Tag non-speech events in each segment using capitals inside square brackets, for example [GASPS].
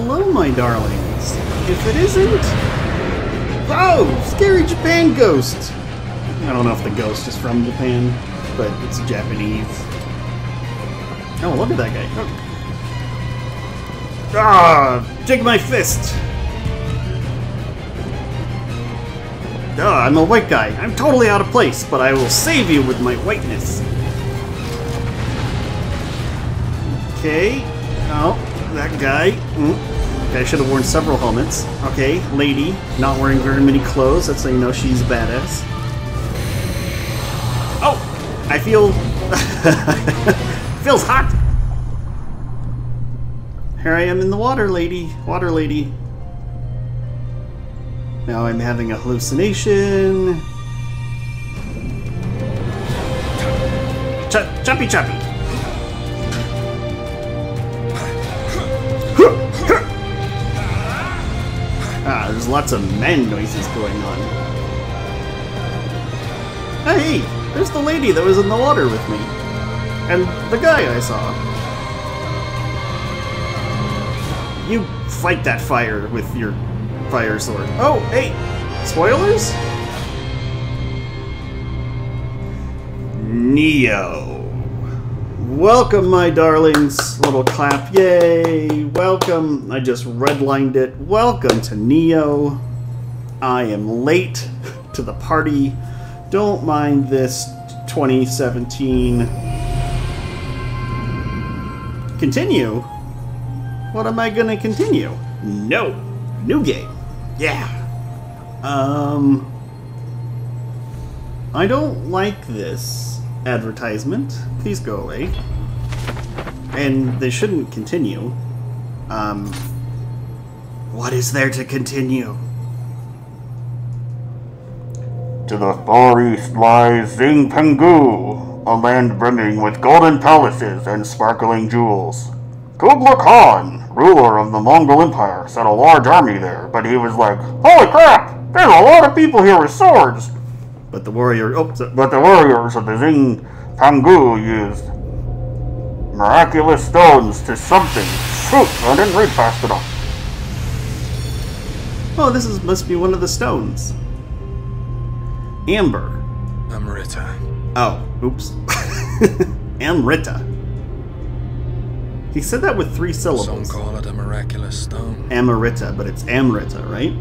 hello, my darlings. If it isn't... Oh, scary Japan ghost! I don't know if the ghost is from Japan, but it's Japanese. Oh, look at that guy. Oh. Ah, jig my fist! Ah, I'm a white guy. I'm totally out of place, but I will save you with my whiteness. Okay. Oh, that guy. Mm. I should have worn several helmets. Okay, lady, not wearing very many clothes. That's how you know she's badass. Oh, I feel [LAUGHS] feels hot. Here I am in the water, lady. Water lady. Now I'm having a hallucination. Ch choppy. Ah, there's lots of man noises going on. Hey, there's the lady that was in the water with me. And the guy I saw. You fight that fire with your fire sword. Oh, hey! Spoilers? Nioh. Welcome, my darlings. Little clap. Yay. Welcome. I just redlined it. Welcome to Nioh. I am late [LAUGHS] to the party. Don't mind this 2017. Continue? What am I gonna continue? No. New game. Yeah. Um. I don't like this advertisement. Please go away. And they shouldn't continue. Um. What is there to continue? To the far east lies Zipangu, a land brimming with golden palaces and sparkling jewels. Kublai Khan, ruler of the Mongol Empire, sent a large army there, but he was like, Holy crap! There's a lot of people here with swords! But the warrior. Oh, so- But the warriors of the Zipangu used miraculous stones to something. Shoot, I didn't read fast enough. oh, this is must be one of the stones. Amber. Amrita. Oh, oops. [LAUGHS] Amrita. He said that with three syllables. Some syllables. call it a miraculous stone. Amrita, but it's Amrita, right?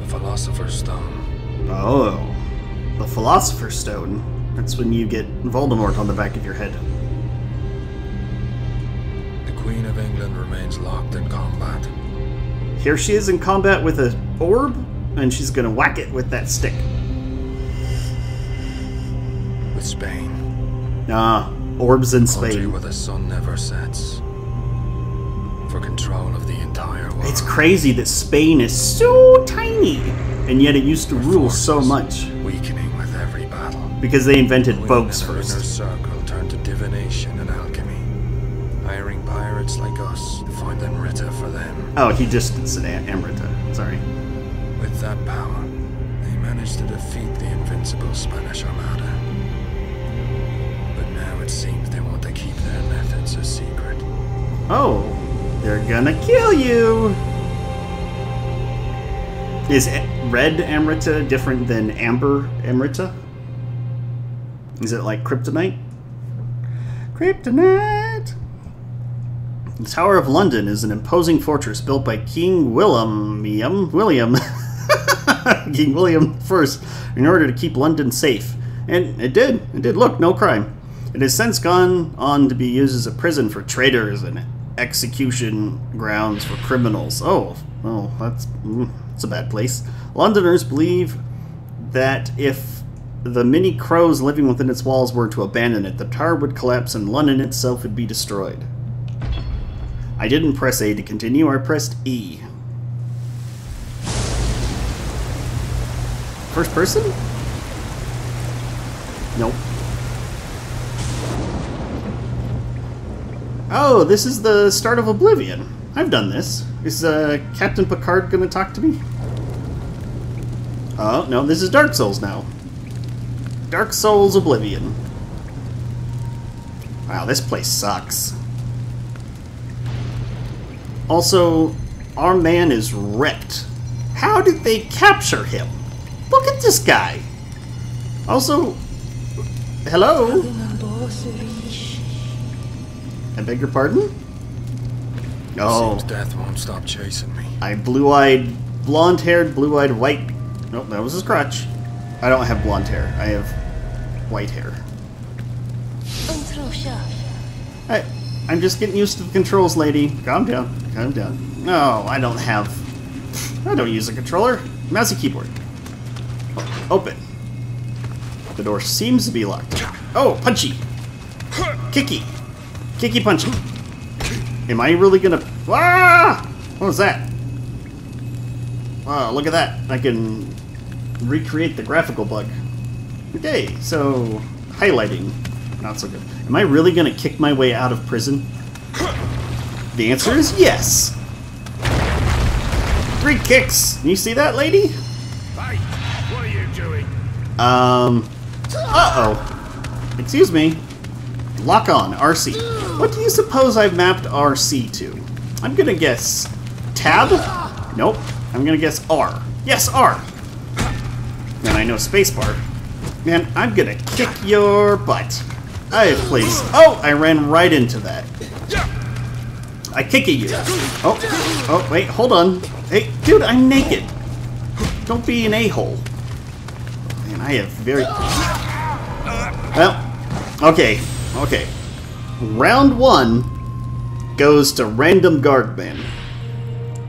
The Philosopher's Stone. Oh, the Philosopher's Stone. That's when you get Voldemort on the back of your head. The Queen of England remains locked in combat. Here she is in combat with a orb, and she's gonna whack it with that stick. With Spain. Ah, orbs in Country Spain. where the sun never sets. For control of the entire world. It's crazy that Spain is so tiny, and yet it used to rule so much Weakening with every battle. because they invented and her inner circle turned to divination and alchemy. Hiring pirates like us to find Amrita for them. Oh, he just said Amrita. Sorry. With that power, they managed to defeat the invincible Spanish Armada. But now it seems they want to keep their methods a secret. Oh, they're gonna kill you. Is red Amrita different than amber Amrita? Is it like kryptonite? Kryptonite! The Tower of London is an imposing fortress built by King William William [LAUGHS] King William I in order to keep London safe. And it did. It did. Look, no crime. It has since gone on to be used as a prison for traitors and execution grounds for criminals. Oh, oh, that's mm, that's a bad place. Londoners believe that if the many crows living within its walls were to abandon it, the tower would collapse and London itself would be destroyed. I didn't press A to continue, I pressed E. First person? Nope. Oh, this is the start of Oblivion. I've done this. Is uh, Captain Picard gonna talk to me? Oh, no, this is Dark Souls now. Dark Souls Oblivion. Wow, this place sucks. Also, our man is wrecked. How did they capture him? Look at this guy. Also, hello? I beg your pardon? Oh, Seems death won't stop chasing me. I blue-eyed, blonde-haired, blue-eyed, white. Nope, that was his crotch. I don't have blonde hair. I have white hair. I, I'm just getting used to the controls, lady. Calm down. Calm down. No, I don't have. I don't use a controller. Mouse and keyboard. Open. The door seems to be locked. Oh, punchy. Kicky. Kicky punchy. Am I really gonna. Ah! What was that? Wow, look at that. I can recreate the graphical bug. Okay, so highlighting. Not so good. Am I really gonna kick my way out of prison? The answer is yes. Three kicks. You see that, lady? Hey, what are you doing? Um. Uh oh. Excuse me. Lock on, RC. What do you suppose I've mapped RC to? I'm gonna guess tab? Nope. I'm gonna guess R. Yes, R. And I know spacebar. Man, I'm gonna kick your butt. I placed. Oh, I ran right into that. I kick at you. Oh, oh, wait, hold on. Hey, dude, I'm naked. Don't be an a-hole. Man, I have very. Well, okay, okay. Round one goes to random guardman.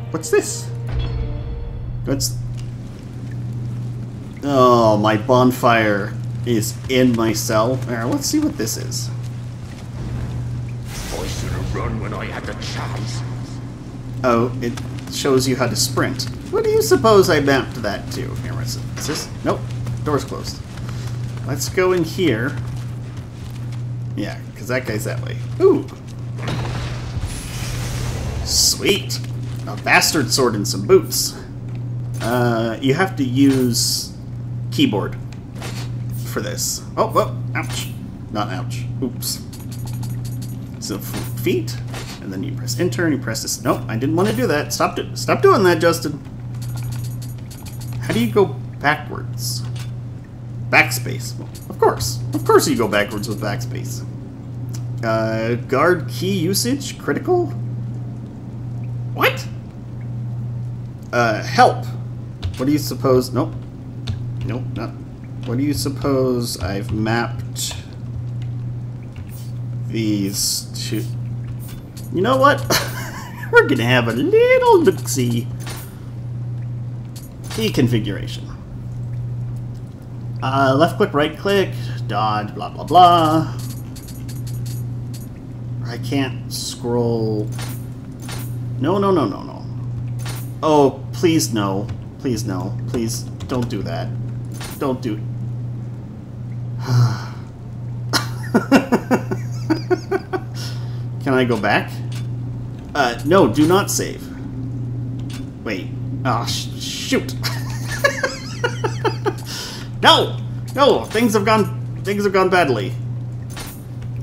What's this? What's. Oh, my bonfire is in my cell. Alright, let's see what this is. I should have run when I had the chance. Oh, it shows you how to sprint. What do you suppose I mapped that to? Here, what's it? Is this? Nope. Door's closed. Let's go in here. Yeah, because that guy's that way. Ooh. Sweet. A bastard sword and some boots. Uh, you have to use keyboard for this. Oh, oh, ouch. Not ouch. Oops. So feet, and then you press enter and you press this. Nope, I didn't want to do that. Stop it. Stop doing that, Justin. How do you go backwards? Backspace. Well, of course. Of course you go backwards with backspace. Uh, guard Ki usage? Critical? What? Uh, help. What do you suppose? Nope. Nope, not. What do you suppose I've mapped these two? You know what? [LAUGHS] We're gonna have a little look-see. Key configuration. Uh, left click, right click, dodge, blah blah blah. I can't scroll. No, no, no, no, no. Oh, please no. Please no. Please don't do that. Don't do. [SIGHS] Can I go back? Uh, no, do not save. Wait. Ah, sh shoot. [LAUGHS] no! No! Things have gone... Things have gone badly.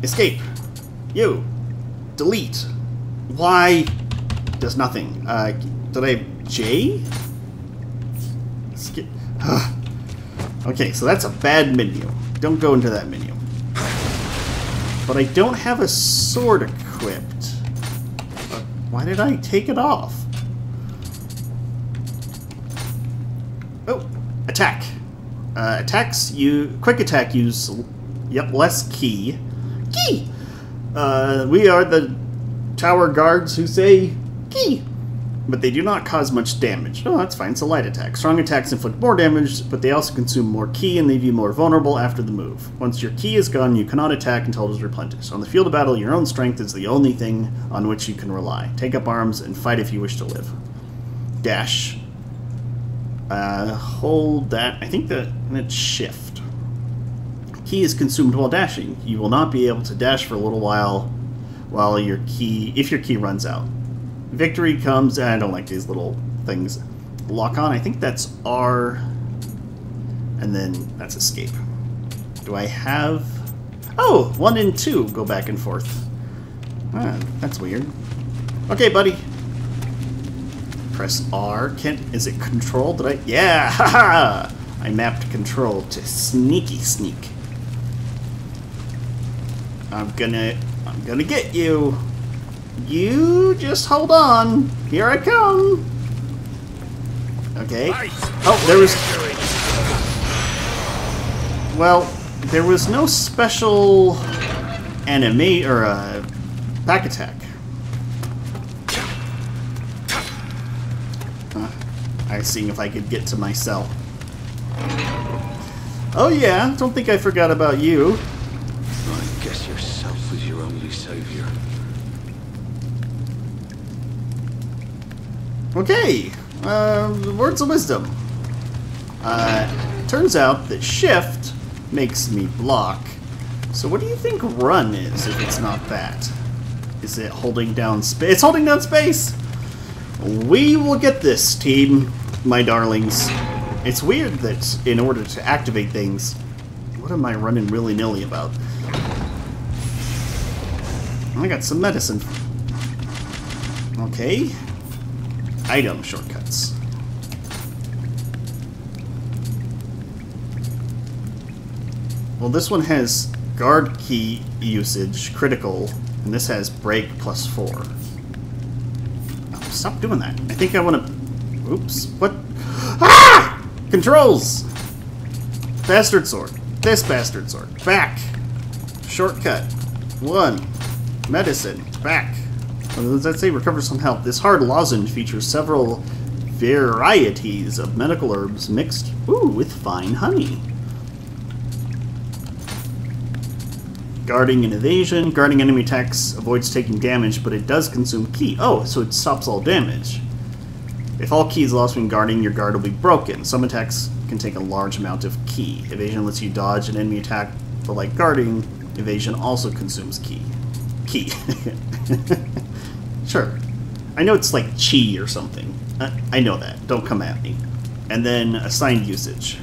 Escape. You. Delete. Why? Does nothing. Uh, did I J? Skip. [SIGHS] okay, so that's a bad menu. Don't go into that menu. But I don't have a sword equipped. Uh, why did I take it off? Oh, attack. Uh, attacks you quick attack use yep less Ki. Ki. Uh, we are the tower guards who say Ki, but they do not cause much damage. Oh, that's fine. It's a light attack. Strong attacks inflict more damage, but they also consume more Ki and leave you more vulnerable after the move. Once your Ki is gone, you cannot attack until it is replenished. On the field of battle, your own strength is the only thing on which you can rely. Take up arms and fight if you wish to live. Dash. Uh, hold that. I think that shift. Ki is consumed while dashing. You will not be able to dash for a little while while your Ki, if your Ki runs out. Victory comes, I don't like these little things. Lock on, I think that's R, and then that's escape. Do I have... Oh, one and two go back and forth. Ah, that's weird. Okay, buddy. press R. Can is it control? Did I? Yeah, [LAUGHS] haha! I mapped control to sneaky sneak. I'm gonna, I'm gonna get you. You just hold on. Here I come. Okay. Oh, there was. Well, there was no special anime or uh, back attack. Huh. I was seeing if I could get to my cell. Oh yeah, don't think I forgot about you. Okay, uh, words of wisdom. Uh, turns out that shift makes me block. So what do you think run is if it's not that? Is it holding down space? It's holding down space! We will get this, team, my darlings. It's weird that in order to activate things, what am I running willy-nilly about? I got some medicine. Okay. Item shortcuts. Well, this one has guard Ki usage, critical, and this has break plus four. Oh, stop doing that. I think I want to... Oops. What? Ah! Controls! Bastard sword. This bastard sword. Back. Shortcut. One. Medicine. Back. Does that say? Recover some health. This hard lozenge features several varieties of medical herbs mixed ooh, with fine honey. Guarding and evasion. Guarding enemy attacks avoids taking damage, but it does consume Ki. Oh, so it stops all damage. If all Ki is lost when guarding, your guard will be broken. Some attacks can take a large amount of Ki. Evasion lets you dodge an enemy attack, but like guarding, evasion also consumes Ki. Ki. [LAUGHS] sure. I know it's like chi or something. I, I know that. Don't come at me. And then assigned usage.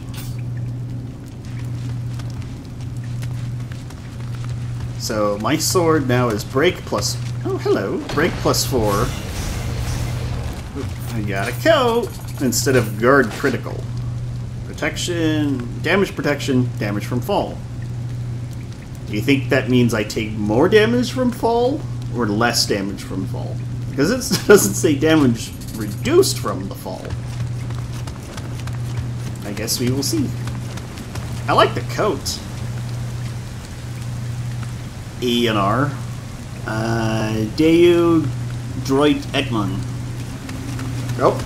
So my sword now is break plus. Oh, hello. Break plus four. I got a coat instead of guard critical. Protection, damage protection, damage from fall. Do you think that means I take more damage from fall or less damage from fall? Because it [LAUGHS] doesn't say damage reduced from the fall. I guess we will see. I like the coat. E and R. Uh, Deu Droit Ekman. Nope.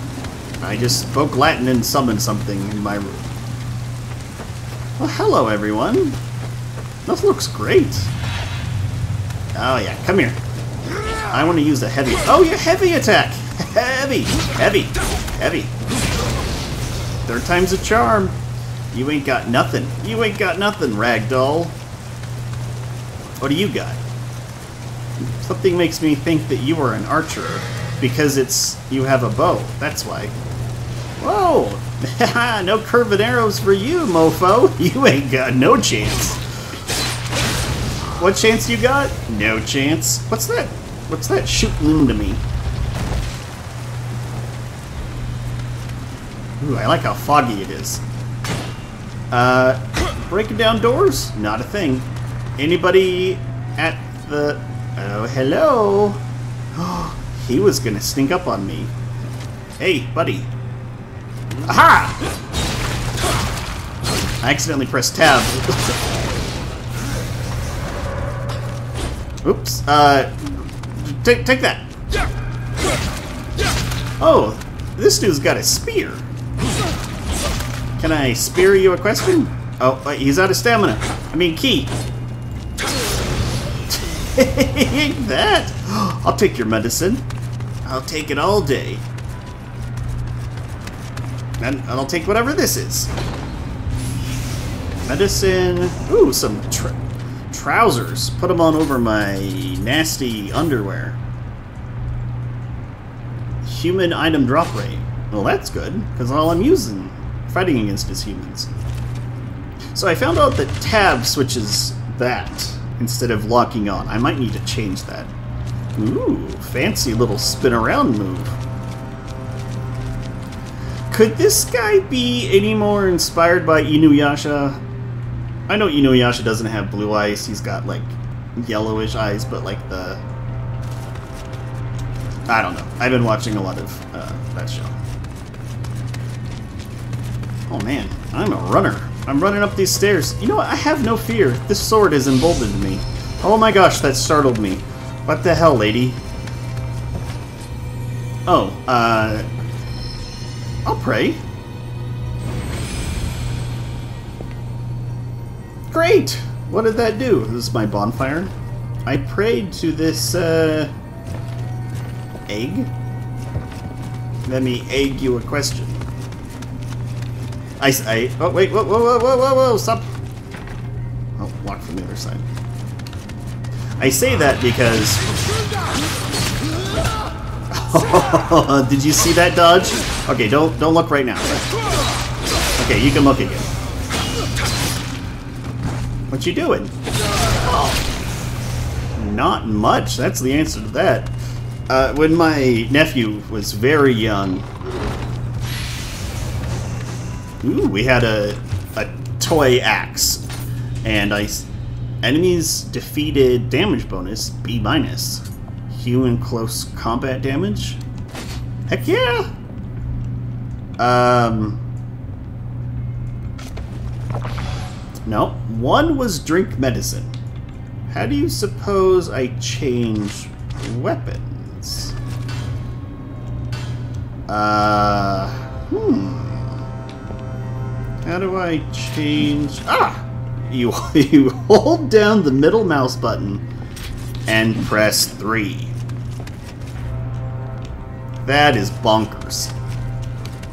I just spoke Latin and summoned something in my room. Well, hello, everyone. This looks great. Oh, yeah, come here. I want to use the heavy... Oh, yeah, heavy attack! Heavy! Heavy! Heavy! Third time's a charm. You ain't got nothing. You ain't got nothing, ragdoll. What do you got? Something makes me think that you are an archer because it's you have a bow. That's why. Whoa! [LAUGHS] no curved arrows for you, mofo. [LAUGHS] You ain't got no chance. What chance you got? No chance. What's that? What's that shooting to me? Ooh, I like how foggy it is. Uh, breaking down doors? Not a thing. Anybody at the... Oh, hello? [GASPS] he was gonna sneak up on me. Hey, buddy. Aha! I accidentally pressed tab. [LAUGHS] Oops. Uh, take take that. Oh, this dude's got a spear. Can I spear you a question? Oh, wait, he's out of stamina. I mean, Ki. [LAUGHS] Ain't that? [GASPS] I'll take your medicine. I'll take it all day. And I'll take whatever this is. Medicine. Ooh, some trousers. Put them on over my nasty underwear. Human item drop rate. Well, that's good, because all I'm using fighting against is humans. So I found out that tab switches that instead of locking on. I might need to change that. Ooh, fancy little spin around move. Could this guy be any more inspired by Inuyasha? I know Inuyasha doesn't have blue eyes. He's got like yellowish eyes, but like the I don't know. I've been watching a lot of uh, that show. Oh man, I'm a runner. I'm running up these stairs. You know what? I have no fear. This sword has emboldened me. Oh my gosh, that startled me. What the hell, lady? Oh, uh... I'll pray. Great! What did that do? This is my bonfire. I prayed to this, uh... Egg? Let me egg you a question. I, I oh wait, whoa, whoa, whoa, whoa, whoa, whoa, stop. Oh, walk from the other side. I say that because... [LAUGHS] Did you see that dodge? Okay, don't don't look right now. Okay, you can look again. What you doing? Not much. That's the answer to that. Uh, when my nephew was very young, ooh, we had a a toy axe, and I enemies defeated damage bonus B minus. Human close combat damage. Heck yeah. Um. No, one was drink medicine. How do you suppose I change weapons? Uh, hmm. How do I change? Ah! You, [LAUGHS] you hold down the middle mouse button and press 3. That is bonkers.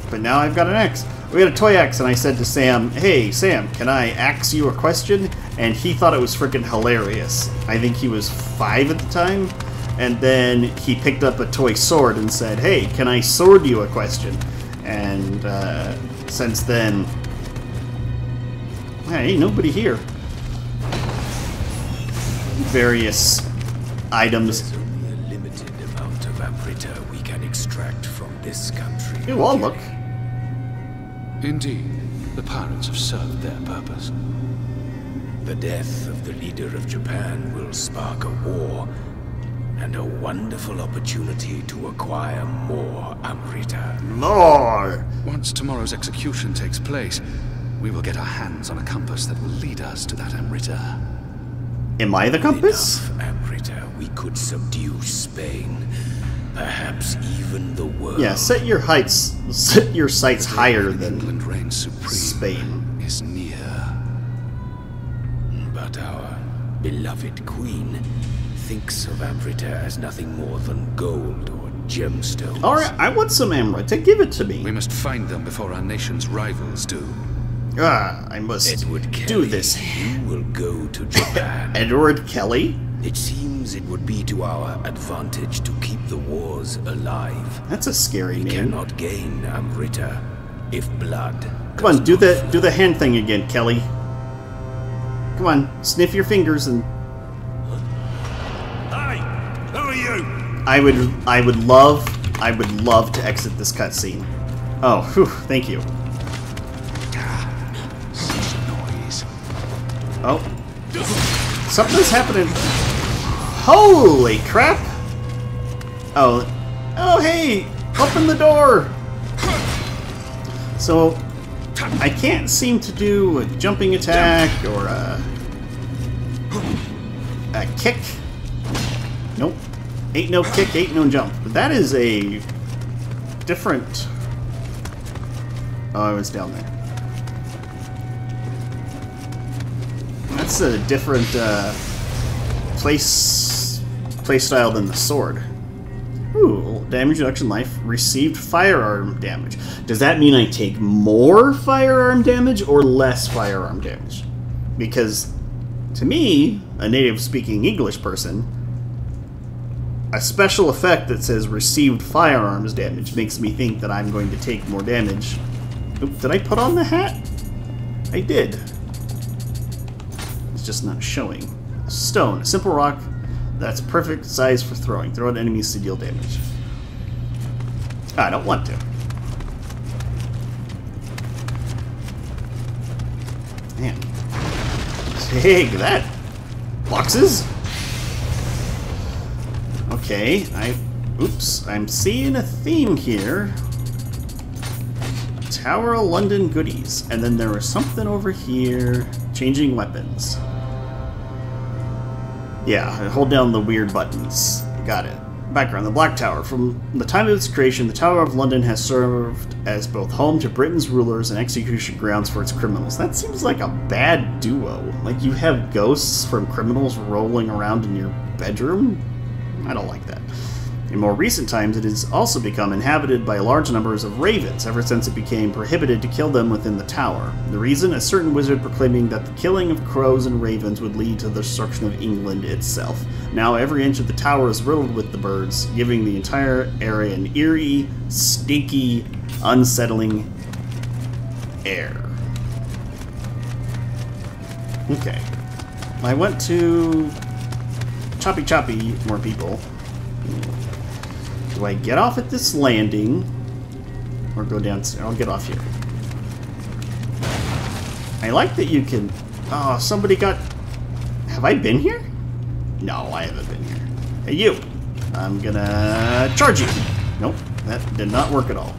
But now I've got an axe. We had a toy axe, and I said to Sam, Hey, Sam, can I axe you a question? And he thought it was freaking hilarious. I think he was five at the time. And then he picked up a toy sword and said, Hey, can I sword you a question? And uh, since then, hey, ain't nobody here. Various items. There's only a limited amount of Amrita we can extract from this country. I'll look. Indeed, the pirates have served their purpose. The death of the leader of Japan will spark a war and a wonderful opportunity to acquire more Amrita. More! Once tomorrow's execution takes place, we will get our hands on a compass that will lead us to that Amrita. Am I the compass? Enough Amrita, we could subdue Spain. Perhaps even the world. Yeah, set your heights, set your sights higher than England reigns supreme Spain. is near. But our beloved queen thinks of Amrita as nothing more than gold or gemstones. Alright, I want some Amrita. Give it to me. We must find them before our nation's rivals do. Ah, I must Edward Kelley, do this. You will go to Japan. [LAUGHS] Edward Kelley? it seems it would be to our advantage to keep the wars alive. That's a scary We name. cannot gain Amrita if blood. Come on, do the do the hand thing again, Kelley. Come on, sniff your fingers and Hey, who are you? I would I would love I would love to exit this cutscene. Oh, whew, thank you. Ah, Such noise. Oh. Something's happening. Holy crap! Oh. Oh, hey! Open the door! So, I can't seem to do a jumping attack or a. a kick. Nope. Ain't no kick, ain't no jump. But that is a different. Oh, I was down there. That's a different uh, place play style than the sword. Ooh, damage reduction life received firearm damage. Does that mean I take more firearm damage or less firearm damage? Because to me, a native speaking English person, a special effect that says received firearms damage makes me think that I'm going to take more damage. Oop, did I put on the hat? I did. It's just not showing. Stone, a simple rock that's perfect size for throwing. Throw at enemies to deal damage. I don't want to. Man. Take that! Boxes? Okay, I... Oops, I'm seeing a theme here. Tower of London goodies. And then there was something over here. Changing weapons. Yeah, hold down the weird buttons. Got it. Background The Black Tower. From the time of its creation, the Tower of London has served as both home to Britain's rulers and execution grounds for its criminals. That seems like a bad duo. Like you have ghosts from criminals rolling around in your bedroom? I don't like that. In more recent times, it has also become inhabited by large numbers of ravens ever since it became prohibited to kill them within the tower. The reason? A certain wizard proclaiming that the killing of crows and ravens would lead to the destruction of England itself. Now, every inch of the tower is riddled with the birds, giving the entire area an eerie, stinky, unsettling air. Okay. I went to Choppy Choppy, more people. Do I get off at this landing? Or go downstairs? I'll get off here. I like that you can... Oh, somebody got... Have I been here? No, I haven't been here. Hey, you! I'm gonna charge you! Nope, that did not work at all.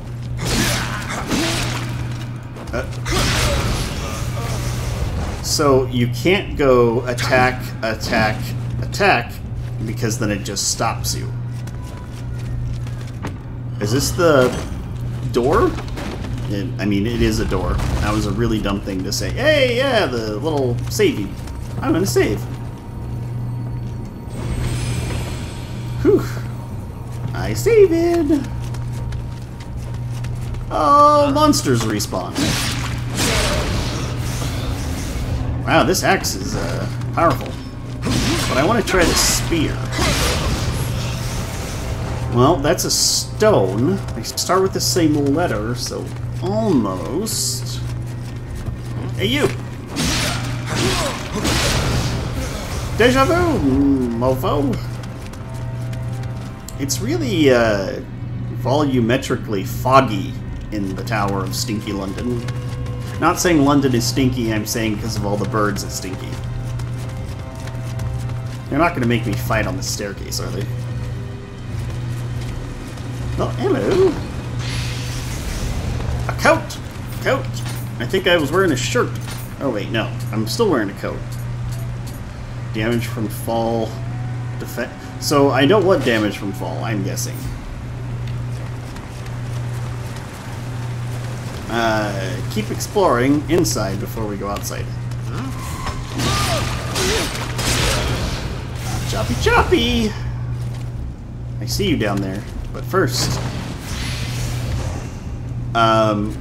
Uh, so you can't go attack, attack, attack, because then it just stops you. Is this the door? It, I mean, it is a door. That was a really dumb thing to say. Hey, yeah, the little savey. I'm gonna save. Whew. I saved. Oh, monsters respawn. Wow, this axe is uh, powerful. But I want to try the spear. Well, that's a stone. They start with the same letter, so almost. Hey, you! Deja vu, mofo! It's really uh, volumetrically foggy in the Tower of Stinky London. Not saying London is stinky, I'm saying because of all the birds it's stinky. They're not going to make me fight on the staircase, are they? Oh, hello. A coat! Coat! I think I was wearing a shirt. Oh, wait, no. I'm still wearing a coat. Damage from fall. So I don't want damage from fall, I'm guessing. Uh, keep exploring inside before we go outside. Choppy choppy! I see you down there. But first... Um,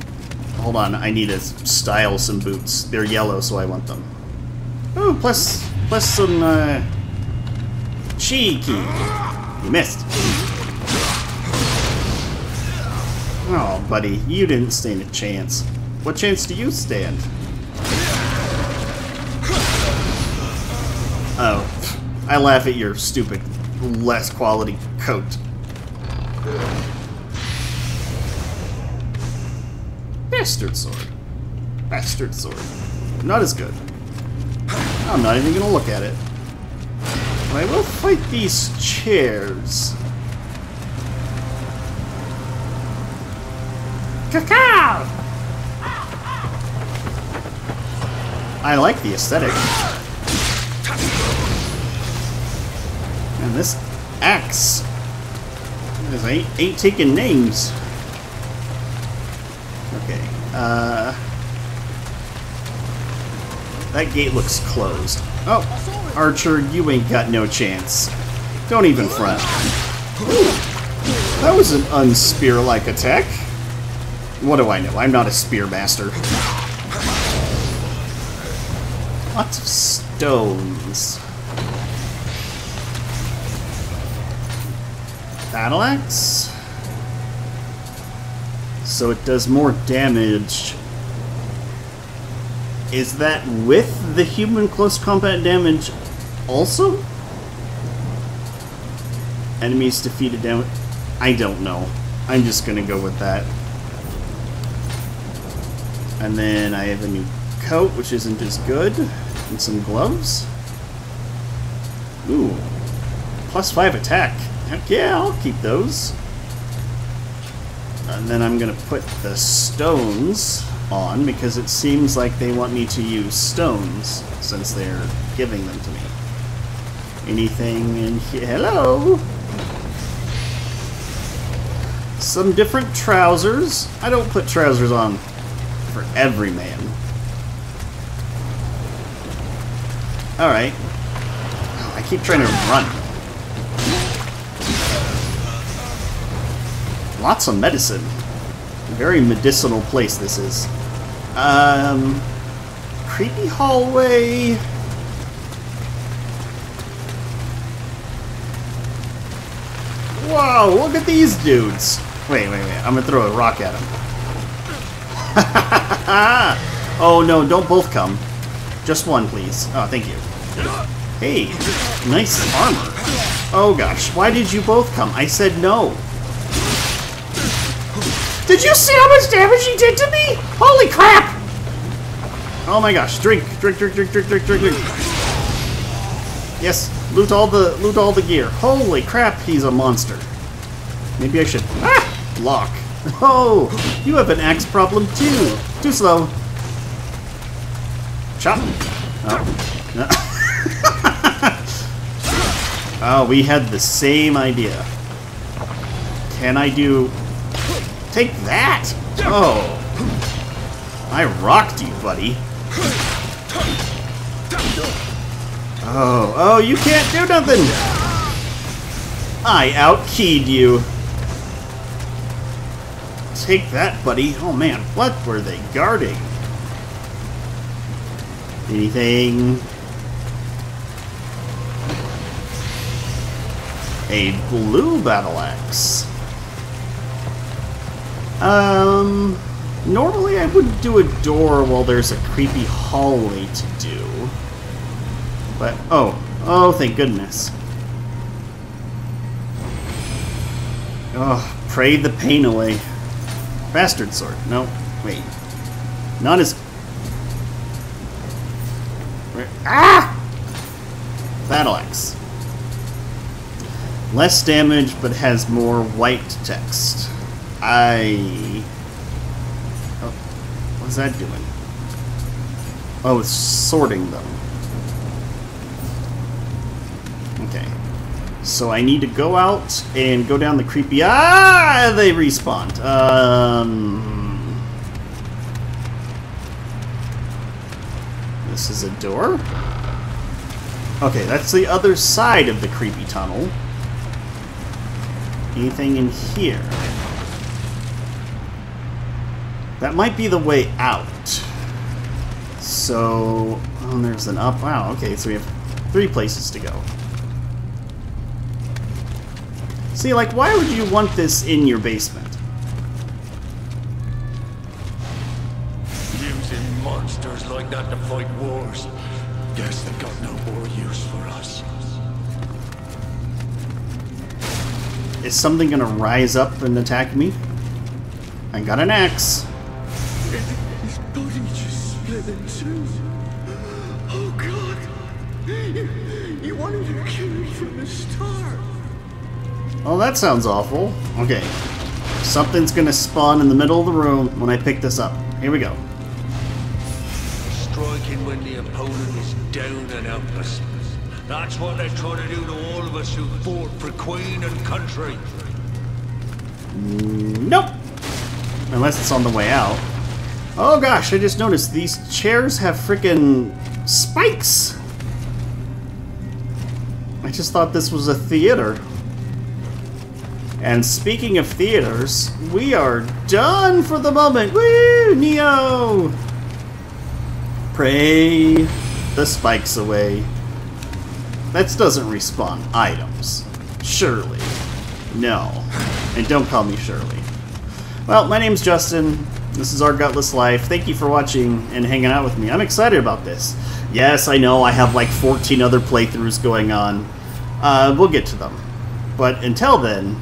hold on, I need to style some boots. They're yellow, so I want them. Oh, plus, plus some, uh, cheeky. You missed. Oh, buddy, you didn't stand a chance. What chance do you stand? Oh, I laugh at your stupid, less quality coat. Bastard sword. Bastard sword. Not as good. I'm not even gonna look at it. But I will fight these chairs. Cacao! I like the aesthetic. And this axe because I ain't, ain't taking names. Okay. Uh, that gate looks closed. Oh, Archer, you ain't got no chance. Don't even front. That was an unspear-like attack. What do I know? I'm not a spear master. Lots of stones. Battle Axe. So it does more damage. Is that with the human close combat damage also? Enemies defeated damage? I don't know. I'm just gonna go with that. And then I have a new coat, which isn't as good. And some gloves. Ooh. Plus five attack. Heck yeah, I'll keep those. And then I'm going to put the stones on because it seems like they want me to use stones since they're giving them to me. Anything in here? Hello? Some different trousers. I don't put trousers on for every man. Alright. I keep trying to run. Lots of medicine. Very medicinal place this is. Um, creepy hallway. Whoa, look at these dudes. Wait, wait, wait. I'm gonna throw a rock at them. [LAUGHS] oh no, don't both come. Just one, please. Oh, thank you. Hey, nice armor. Oh gosh, why did you both come? I said no. Did you see how much damage he did to me? Holy crap! Oh my gosh, drink, drink, drink, drink, drink, drink, drink, drink. Yes, loot all the loot all the gear. Holy crap, he's a monster. Maybe I should ah block. [LAUGHS] Oh, you have an axe problem too. Too slow. Chop. Oh. No. [LAUGHS] oh, we had the same idea. Can I do... Take that! Oh. I rocked you, buddy. Oh, oh, you can't do nothing! I outkeyed you. Take that, buddy. Oh man, what were they guarding? Anything? A blue battle axe. Um, normally I wouldn't do a door while there's a creepy hallway to do. But, oh, oh, thank goodness. Oh, pray the pain away. Bastard sword. No, wait. Not as... Where? Ah! Battle axe. Less damage, but has more white text. I... Oh, what's that doing? Oh, it's sorting them. Okay. So I need to go out and go down the creepy... Ah! They respawned. Um... This is a door? Okay, that's the other side of the creepy tunnel. Anything in here? That might be the way out. So... Oh, there's an up... Wow, okay, so we have three places to go. See, like, why would you want this in your basement? Using monsters like that to fight wars. Guess they got no more use for us. Is something gonna rise up and attack me? I got an axe. Oh, that sounds awful. Okay. Something's gonna spawn in the middle of the room when I pick this up. Here we go. Striking when the opponent is down and helpless. That's what they're trying to do to all of us who fought for Queen and country. Nope. Unless it's on the way out. Oh gosh, I just noticed these chairs have freaking spikes. I just thought this was a theater. And speaking of theaters, we are done for the moment. Woo, Nioh! Pray the spikes away. That doesn't respawn items. Surely. No. And don't call me Shirley. Well, my name's Justin. This is Our Gutless Life. Thank you for watching and hanging out with me. I'm excited about this. Yes, I know I have like 14 other playthroughs going on. Uh, we'll get to them. But until then,